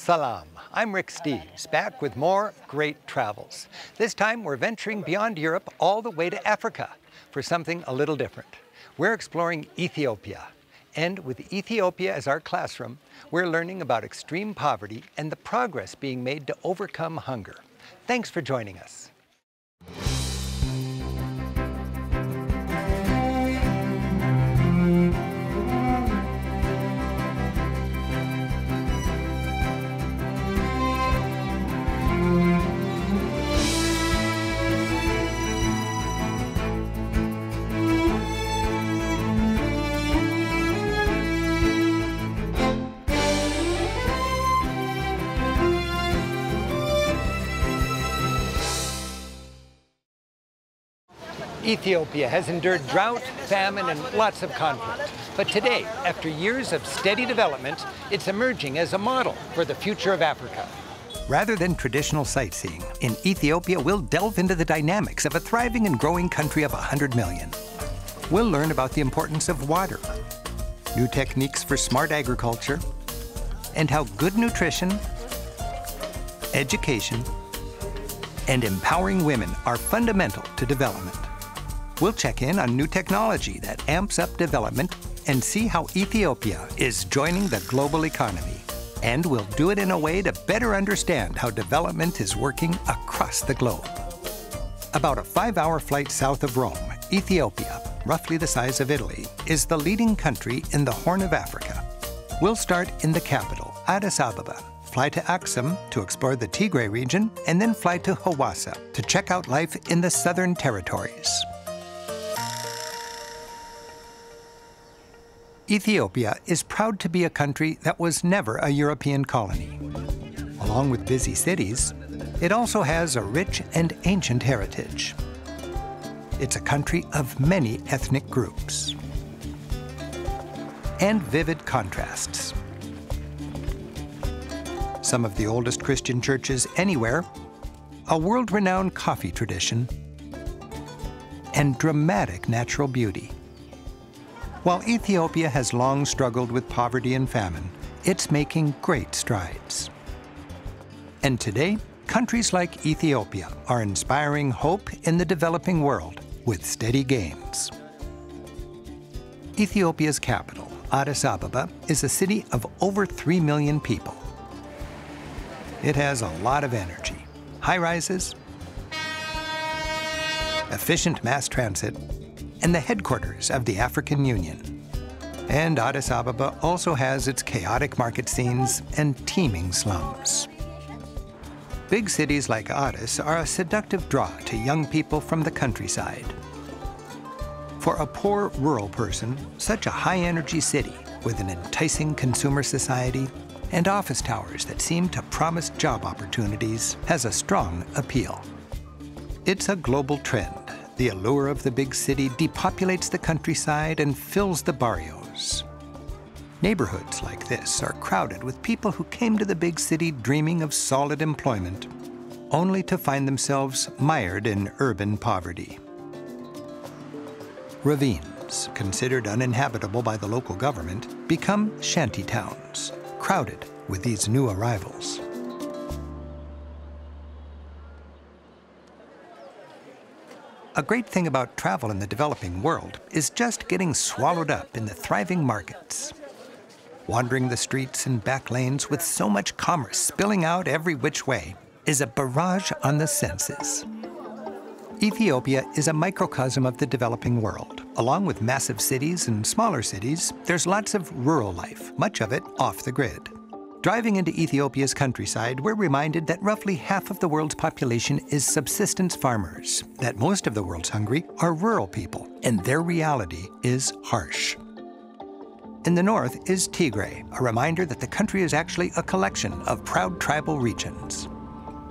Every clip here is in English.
Salam. I'm Rick Steves, back with more great travels. This time we're venturing beyond Europe all the way to Africa for something a little different. We're exploring Ethiopia. And with Ethiopia as our classroom, we're learning about extreme poverty and the progress being made to overcome hunger. Thanks for joining us. Ethiopia has endured drought, famine, and lots of conflict. But today, after years of steady development, it's emerging as a model for the future of Africa. Rather than traditional sightseeing, in Ethiopia, we'll delve into the dynamics of a thriving and growing country of 100 million. We'll learn about the importance of water, new techniques for smart agriculture, and how good nutrition, education, and empowering women are fundamental to development. We'll check in on new technology that amps up development and see how Ethiopia is joining the global economy. And we'll do it in a way to better understand how development is working across the globe. About a five hour flight south of Rome, Ethiopia, roughly the size of Italy, is the leading country in the Horn of Africa. We'll start in the capital, Addis Ababa, fly to Axum to explore the Tigray region, and then fly to Hawassa to check out life in the southern territories. Ethiopia is proud to be a country that was never a European colony. Along with busy cities, it also has a rich and ancient heritage. It's a country of many ethnic groups and vivid contrasts. Some of the oldest Christian churches anywhere, a world-renowned coffee tradition, and dramatic natural beauty. While Ethiopia has long struggled with poverty and famine, it's making great strides. And today, countries like Ethiopia are inspiring hope in the developing world with steady gains. Ethiopia's capital, Addis Ababa, is a city of over 3 million people. It has a lot of energy, high rises, efficient mass transit, and the headquarters of the African Union. And Addis Ababa also has its chaotic market scenes and teeming slums. Big cities like Addis are a seductive draw to young people from the countryside. For a poor rural person, such a high-energy city with an enticing consumer society and office towers that seem to promise job opportunities has a strong appeal. It's a global trend the allure of the big city depopulates the countryside and fills the barrios. Neighborhoods like this are crowded with people who came to the big city dreaming of solid employment, only to find themselves mired in urban poverty. Ravines, considered uninhabitable by the local government, become shanty towns, crowded with these new arrivals. A great thing about travel in the developing world is just getting swallowed up in the thriving markets. Wandering the streets and back lanes with so much commerce spilling out every which way is a barrage on the senses. Ethiopia is a microcosm of the developing world. Along with massive cities and smaller cities, there's lots of rural life, much of it off the grid. Driving into Ethiopia's countryside, we're reminded that roughly half of the world's population is subsistence farmers, that most of the world's hungry are rural people, and their reality is harsh. In the north is Tigray, a reminder that the country is actually a collection of proud tribal regions.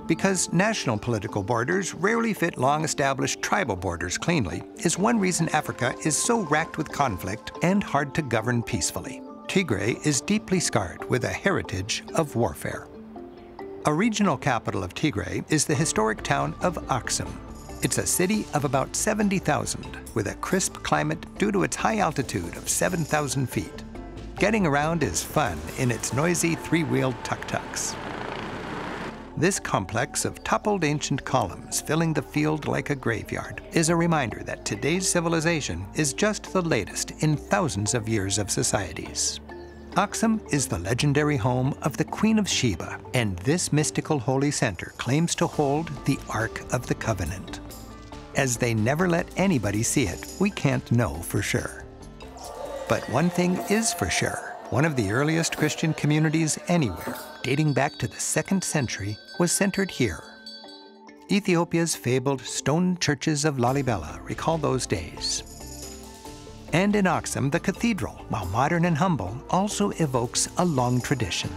Because national political borders rarely fit long-established tribal borders cleanly is one reason Africa is so racked with conflict and hard to govern peacefully. Tigray is deeply scarred with a heritage of warfare. A regional capital of Tigray is the historic town of Aksum. It's a city of about 70,000 with a crisp climate due to its high altitude of 7,000 feet. getting around is fun in its noisy three-wheeled tuk-tuks. This complex of toppled ancient columns filling the field like a graveyard is a reminder that today's civilization is just the latest in thousands of years of societies. Axum is the legendary home of the Queen of Sheba, and this mystical holy center claims to hold the Ark of the Covenant. As they never let anybody see it, we can't know for sure. But one thing is for sure. One of the earliest Christian communities anywhere, dating back to the second century, was centered here. Ethiopia's fabled stone churches of Lalibela recall those days. And in Axum, the cathedral, while modern and humble, also evokes a long tradition.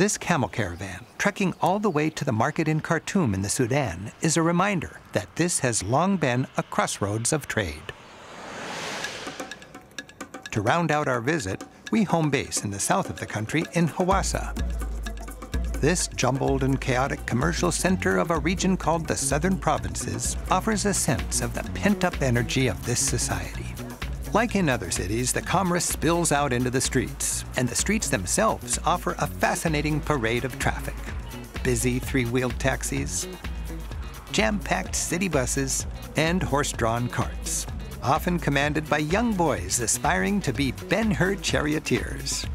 This camel caravan, trekking all the way to the market in Khartoum in the Sudan, is a reminder that this has long been a crossroads of trade. To round out our visit, we home base in the south of the country in Hawassa. This jumbled and chaotic commercial center of a region called the Southern Provinces offers a sense of the pent-up energy of this society. Like in other cities, the commerce spills out into the streets, and the streets themselves offer a fascinating parade of traffic. Busy three-wheeled taxis, jam-packed city buses, and horse-drawn carts, often commanded by young boys aspiring to be Ben-Hur charioteers.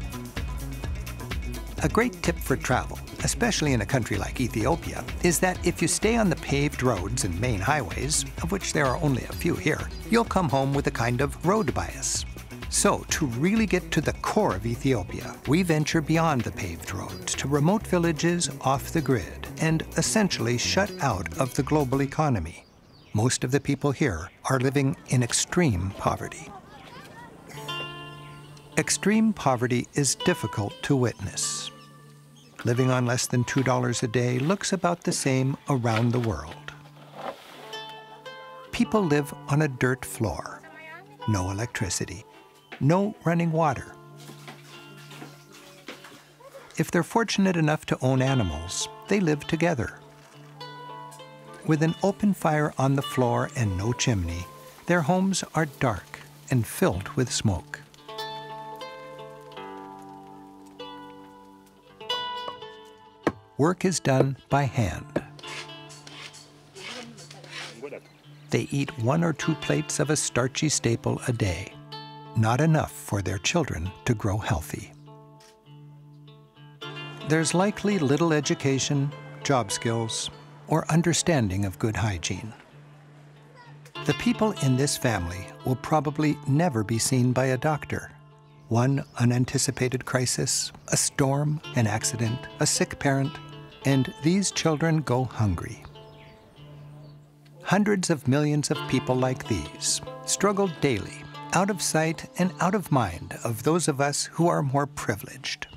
A great tip for travel especially in a country like Ethiopia, is that if you stay on the paved roads and main highways, of which there are only a few here, you'll come home with a kind of road bias. So, to really get to the core of Ethiopia, we venture beyond the paved roads to remote villages off the grid and essentially shut out of the global economy. Most of the people here are living in extreme poverty. Extreme poverty is difficult to witness living on less than $2 a day looks about the same around the world. People live on a dirt floor, no electricity, no running water. If they're fortunate enough to own animals, they live together. With an open fire on the floor and no chimney, their homes are dark and filled with smoke. Work is done by hand. They eat one or two plates of a starchy staple a day, not enough for their children to grow healthy. There's likely little education, job skills, or understanding of good hygiene. The people in this family will probably never be seen by a doctor. One unanticipated crisis, a storm, an accident, a sick parent, and these children go hungry. Hundreds of millions of people like these struggle daily, out of sight and out of mind of those of us who are more privileged.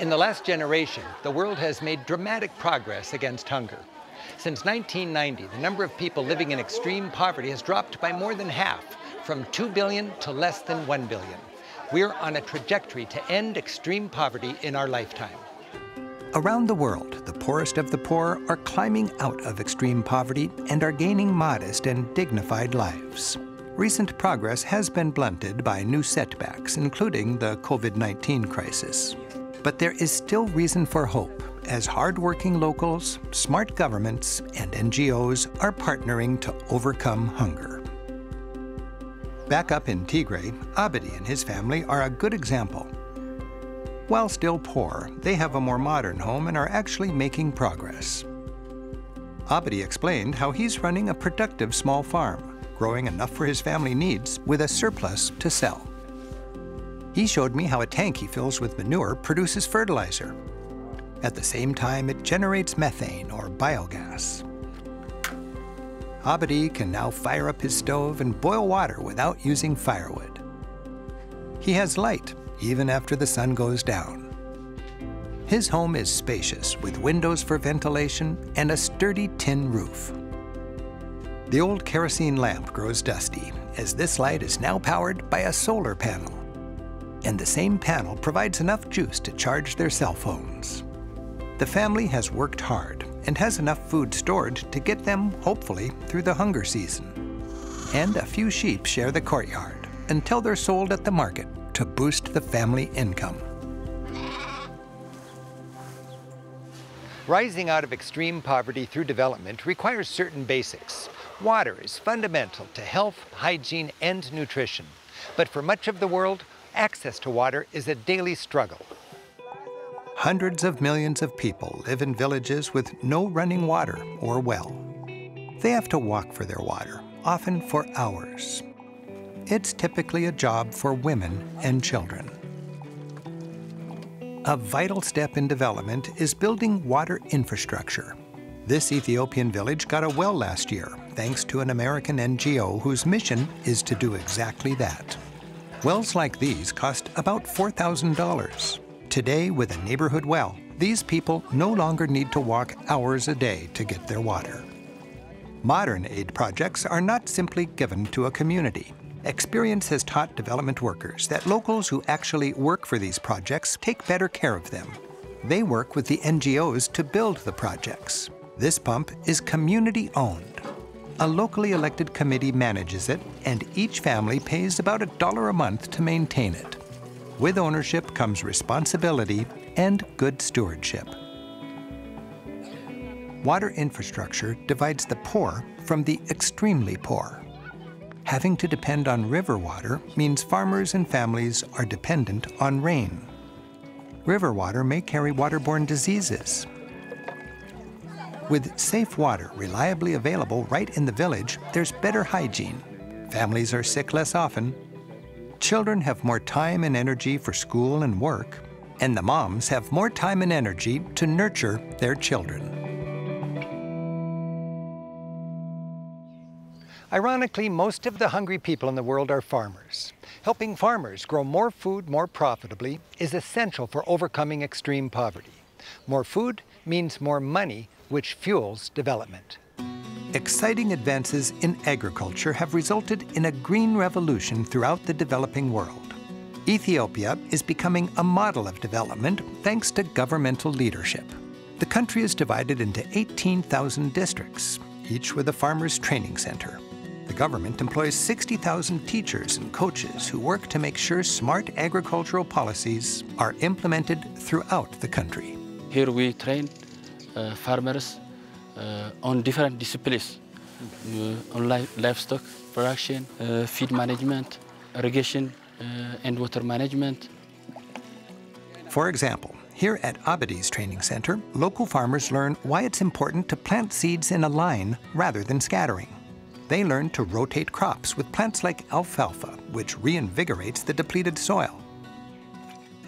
In the last generation, the world has made dramatic progress against hunger. Since 1990, the number of people living in extreme poverty has dropped by more than half, from 2 billion to less than 1 billion. We're on a trajectory to end extreme poverty in our lifetime. Around the world, the poorest of the poor are climbing out of extreme poverty and are gaining modest and dignified lives. Recent progress has been blunted by new setbacks, including the COVID-19 crisis. But there is still reason for hope as hardworking locals, smart governments, and NGOs are partnering to overcome hunger. Back up in Tigray, Abedi and his family are a good example. While still poor, they have a more modern home and are actually making progress. Abedi explained how he's running a productive small farm, growing enough for his family needs with a surplus to sell. He showed me how a tank he fills with manure produces fertilizer. At the same time, it generates methane or biogas. Abedi can now fire up his stove and boil water without using firewood. He has light even after the sun goes down. His home is spacious with windows for ventilation and a sturdy tin roof. The old kerosene lamp grows dusty as this light is now powered by a solar panel. And the same panel provides enough juice to charge their cell phones. The family has worked hard and has enough food stored to get them, hopefully, through the hunger season. And a few sheep share the courtyard until they're sold at the market to boost the family income. Rising out of extreme poverty through development requires certain basics. Water is fundamental to health, hygiene, and nutrition. But for much of the world, access to water is a daily struggle. Hundreds of millions of people live in villages with no running water or well. They have to walk for their water, often for hours. It's typically a job for women and children. A vital step in development is building water infrastructure. This Ethiopian village got a well last year, thanks to an American NGO whose mission is to do exactly that. Wells like these cost about $4,000. Today, with a neighborhood well, these people no longer need to walk hours a day to get their water. Modern aid projects are not simply given to a community. Experience has taught development workers that locals who actually work for these projects take better care of them. They work with the NGOs to build the projects. This pump is community owned. A locally elected committee manages it, and each family pays about a dollar a month to maintain it. With ownership comes responsibility and good stewardship. Water infrastructure divides the poor from the extremely poor. Having to depend on river water means farmers and families are dependent on rain. River water may carry waterborne diseases. With safe water reliably available right in the village, there's better hygiene. Families are sick less often. Children have more time and energy for school and work. And the moms have more time and energy to nurture their children. Ironically, most of the hungry people in the world are farmers. Helping farmers grow more food more profitably is essential for overcoming extreme poverty. More food means more money, which fuels development. Exciting advances in agriculture have resulted in a green revolution throughout the developing world. Ethiopia is becoming a model of development thanks to governmental leadership. The country is divided into 18,000 districts, each with a farmer's training center. The government employs 60,000 teachers and coaches who work to make sure smart agricultural policies are implemented throughout the country. Here we train uh, farmers on different disciplines, uh, on li livestock production, uh, feed management, irrigation uh, and water management. For example, here at Abadi's Training Center, local farmers learn why it's important to plant seeds in a line rather than scattering they learn to rotate crops with plants like alfalfa, which reinvigorates the depleted soil.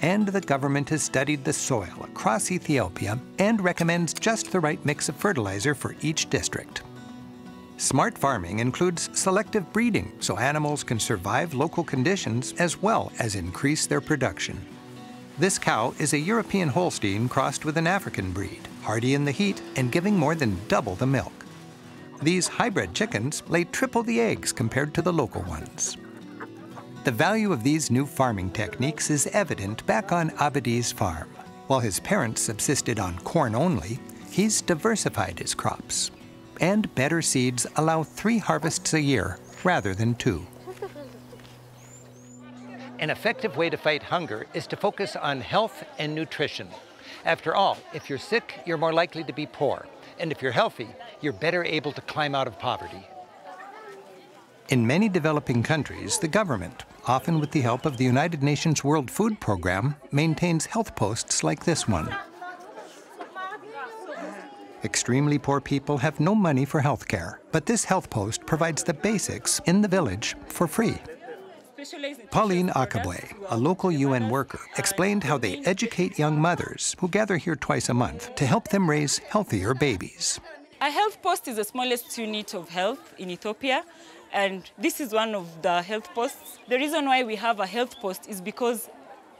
And the government has studied the soil across Ethiopia and recommends just the right mix of fertilizer for each district. Smart farming includes selective breeding so animals can survive local conditions as well as increase their production. This cow is a European Holstein crossed with an African breed, hardy in the heat and giving more than double the milk. These hybrid chickens lay triple the eggs compared to the local ones. The value of these new farming techniques is evident back on Abadi's farm. While his parents subsisted on corn only, he's diversified his crops. And better seeds allow three harvests a year rather than two. An effective way to fight hunger is to focus on health and nutrition. After all, if you're sick, you're more likely to be poor. And if you're healthy, you're better able to climb out of poverty. In many developing countries, the government, often with the help of the United Nations World Food Program, maintains health posts like this one. Extremely poor people have no money for health care, but this health post provides the basics in the village for free. Pauline Akabwe, a local UN worker, explained how they educate young mothers who gather here twice a month to help them raise healthier babies. A health post is the smallest unit of health in Ethiopia, and this is one of the health posts. The reason why we have a health post is because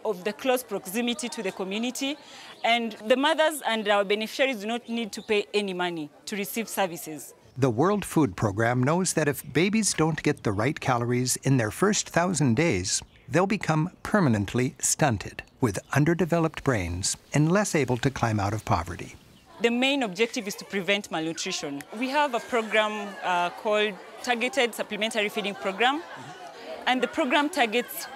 of the close proximity to the community, and the mothers and our beneficiaries do not need to pay any money to receive services. The World Food Program knows that if babies don't get the right calories in their first thousand days, they'll become permanently stunted with underdeveloped brains and less able to climb out of poverty. The main objective is to prevent malnutrition. We have a program uh, called Targeted Supplementary Feeding Program, and the program targets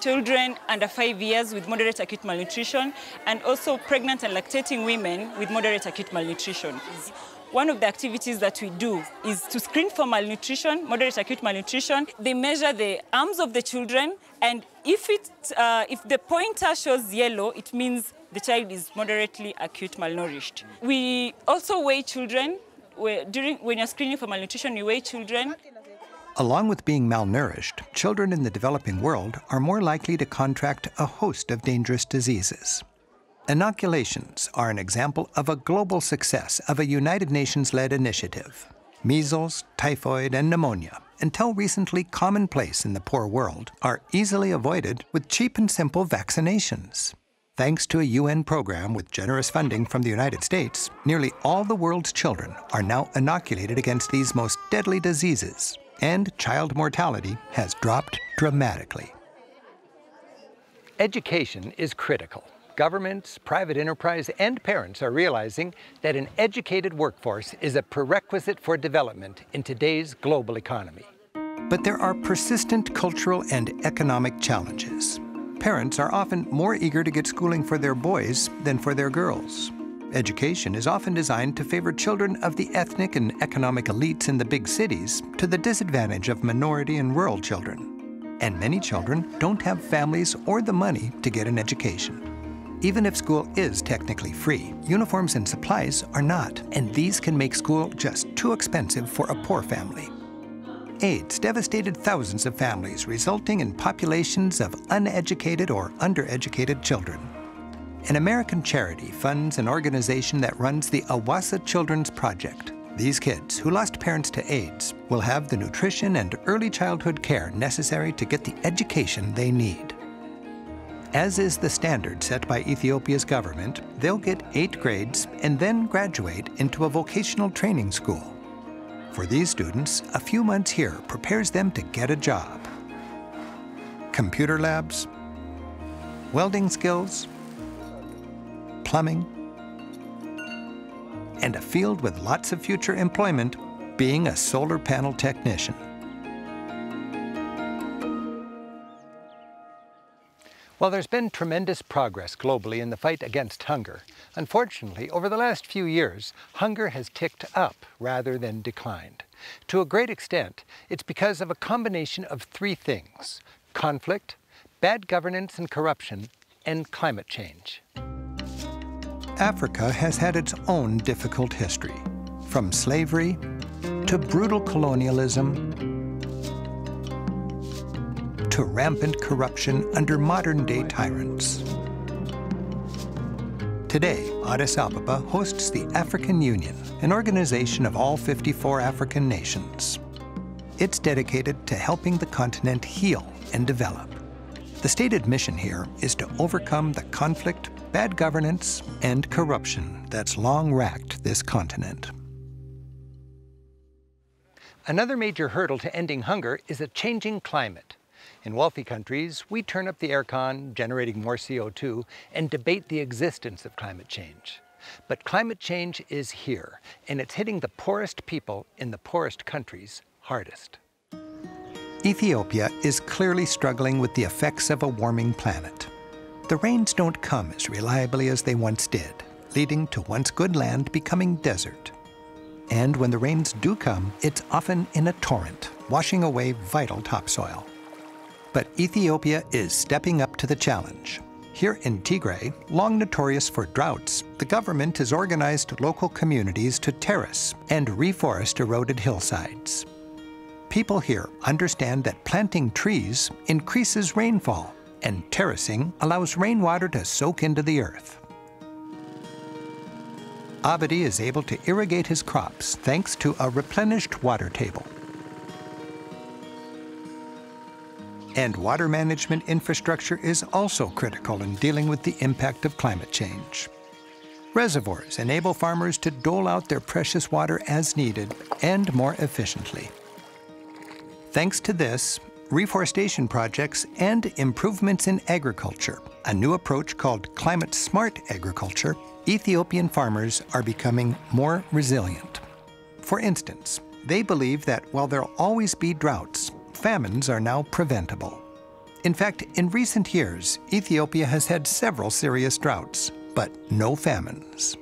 children under five years with moderate acute malnutrition and also pregnant and lactating women with moderate acute malnutrition. One of the activities that we do is to screen for malnutrition, moderate acute malnutrition. They measure the arms of the children, and if, it, uh, if the pointer shows yellow, it means the child is moderately acute malnourished. We also weigh children. During, when you're screening for malnutrition, you weigh children. Along with being malnourished, children in the developing world are more likely to contract a host of dangerous diseases. Inoculations are an example of a global success of a United Nations led initiative. Measles, typhoid, and pneumonia, until recently commonplace in the poor world, are easily avoided with cheap and simple vaccinations. Thanks to a UN program with generous funding from the United States, nearly all the world's children are now inoculated against these most deadly diseases, and child mortality has dropped dramatically. Education is critical. Governments, private enterprise, and parents are realizing that an educated workforce is a prerequisite for development in today's global economy. But there are persistent cultural and economic challenges. Parents are often more eager to get schooling for their boys than for their girls. Education is often designed to favor children of the ethnic and economic elites in the big cities to the disadvantage of minority and rural children. And many children don't have families or the money to get an education. Even if school is technically free, uniforms and supplies are not, and these can make school just too expensive for a poor family. AIDS devastated thousands of families, resulting in populations of uneducated or undereducated children. An American charity funds an organization that runs the Awassa Children's Project. These kids who lost parents to AIDS will have the nutrition and early childhood care necessary to get the education they need. As is the standard set by Ethiopia's government, they'll get eight grades and then graduate into a vocational training school. For these students, a few months here prepares them to get a job. Computer labs, welding skills, plumbing, and a field with lots of future employment, being a solar panel technician. While there's been tremendous progress globally in the fight against hunger, unfortunately, over the last few years, hunger has ticked up rather than declined. To a great extent, it's because of a combination of three things conflict, bad governance and corruption, and climate change. Africa has had its own difficult history, from slavery to brutal colonialism to rampant corruption under modern-day tyrants. Today, Addis Ababa hosts the African Union, an organization of all 54 African nations. It's dedicated to helping the continent heal and develop. The stated mission here is to overcome the conflict, bad governance, and corruption that's long racked this continent. Another major hurdle to ending hunger is a changing climate. In wealthy countries, we turn up the aircon, generating more CO2, and debate the existence of climate change. But climate change is here, and it's hitting the poorest people in the poorest countries hardest. Ethiopia is clearly struggling with the effects of a warming planet. The rains don't come as reliably as they once did, leading to once good land becoming desert. And when the rains do come, it's often in a torrent, washing away vital topsoil. But Ethiopia is stepping up to the challenge. Here in Tigray, long notorious for droughts, the government has organized local communities to terrace and reforest eroded hillsides. People here understand that planting trees increases rainfall, and terracing allows rainwater to soak into the earth. Abadi is able to irrigate his crops thanks to a replenished water table. And water management infrastructure is also critical in dealing with the impact of climate change. Reservoirs enable farmers to dole out their precious water as needed and more efficiently. Thanks to this, reforestation projects and improvements in agriculture a new approach called climate smart agriculture, Ethiopian farmers are becoming more resilient. For instance, they believe that while there'll always be droughts, famines are now preventable. In fact, in recent years, Ethiopia has had several serious droughts, but no famines.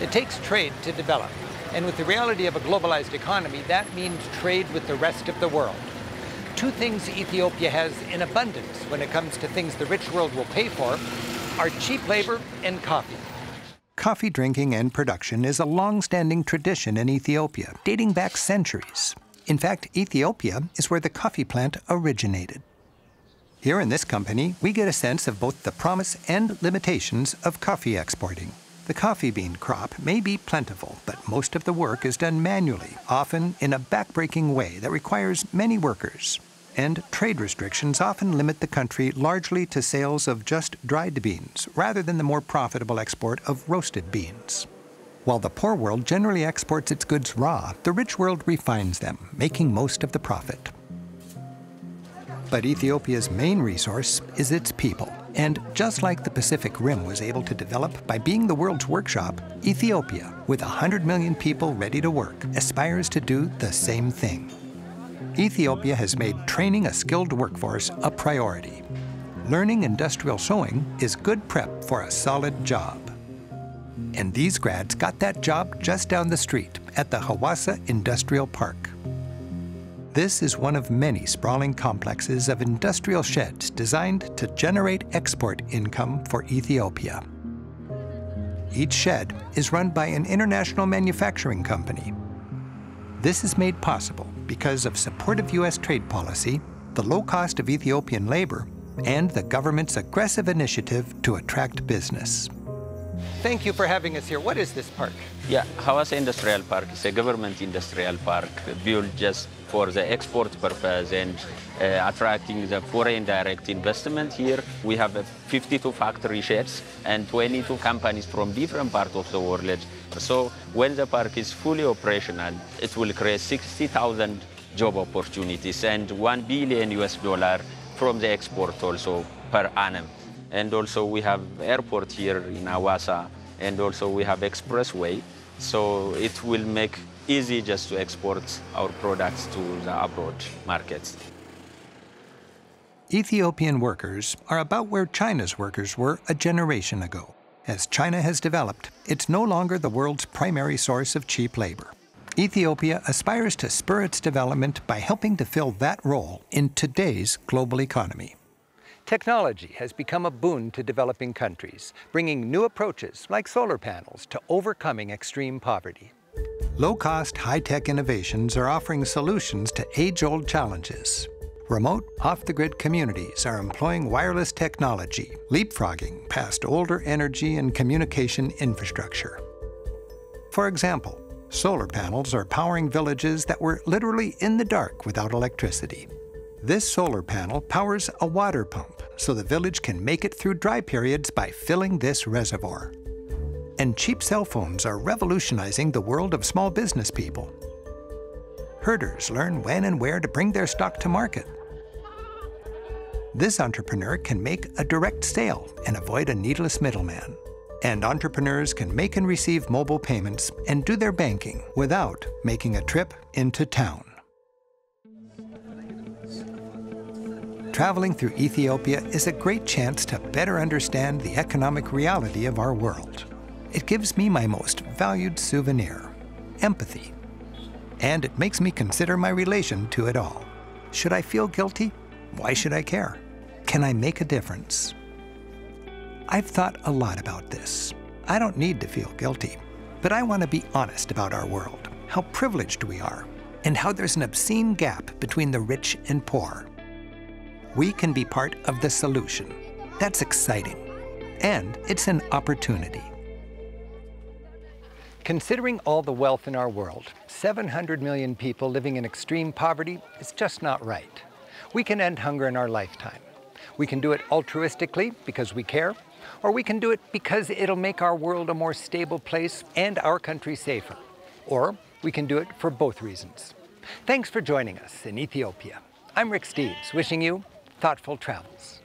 It takes trade to develop. And with the reality of a globalized economy, that means trade with the rest of the world. Two things Ethiopia has in abundance when it comes to things the rich world will pay for are cheap labor and coffee. Coffee drinking and production is a long-standing tradition in Ethiopia, dating back centuries. In fact, Ethiopia is where the coffee plant originated. Here in this company, we get a sense of both the promise and limitations of coffee exporting. The coffee bean crop may be plentiful, but most of the work is done manually, often in a backbreaking way that requires many workers. And trade restrictions often limit the country largely to sales of just dried beans, rather than the more profitable export of roasted beans. While the poor world generally exports its goods raw, the rich world refines them, making most of the profit. But Ethiopia's main resource is its people. And just like the Pacific Rim was able to develop by being the world's workshop, Ethiopia, with 100 million people ready to work, aspires to do the same thing. Ethiopia has made training a skilled workforce a priority. Learning industrial sewing is good prep for a solid job. And these grads got that job just down the street at the Hawassa Industrial Park. This is one of many sprawling complexes of industrial sheds designed to generate export income for Ethiopia. Each shed is run by an international manufacturing company. This is made possible because of supportive U.S. trade policy, the low cost of Ethiopian labor, and the government's aggressive initiative to attract business. Thank you for having us here. What is this park? Yeah, Hawassa Industrial Park is a government industrial park built just for the export purpose and uh, attracting the foreign direct investment here. We have uh, 52 factory sheds and 22 companies from different parts of the world. So when the park is fully operational, it will create 60,000 job opportunities and 1 billion US dollar from the export also per annum. And also we have airport here in Hawassa, and also we have expressway. So it will make easy just to export our products to the abroad markets. Ethiopian workers are about where China's workers were a generation ago. As China has developed, it's no longer the world's primary source of cheap labor. Ethiopia aspires to spur its development by helping to fill that role in today's global economy. Technology has become a boon to developing countries, bringing new approaches like solar panels to overcoming extreme poverty. Low-cost, high-tech innovations are offering solutions to age-old challenges. Remote, off-the-grid communities are employing wireless technology, leapfrogging past older energy and communication infrastructure. For example, solar panels are powering villages that were literally in the dark without electricity. This solar panel powers a water pump so the village can make it through dry periods by filling this reservoir. And cheap cell phones are revolutionizing the world of small business people. Herders learn when and where to bring their stock to market. This entrepreneur can make a direct sale and avoid a needless middleman. And entrepreneurs can make and receive mobile payments and do their banking without making a trip into town. Traveling through Ethiopia is a great chance to better understand the economic reality of our world. It gives me my most valued souvenir, empathy. And it makes me consider my relation to it all. Should I feel guilty? Why should I care? Can I make a difference? I've thought a lot about this. I don't need to feel guilty, but I want to be honest about our world, how privileged we are, and how there's an obscene gap between the rich and poor we can be part of the solution. That's exciting. And it's an opportunity. Considering all the wealth in our world, 700 million people living in extreme poverty is just not right. We can end hunger in our lifetime. We can do it altruistically because we care, or we can do it because it'll make our world a more stable place and our country safer. Or we can do it for both reasons. Thanks for joining us in Ethiopia. I'm Rick Steves, wishing you thoughtful travels.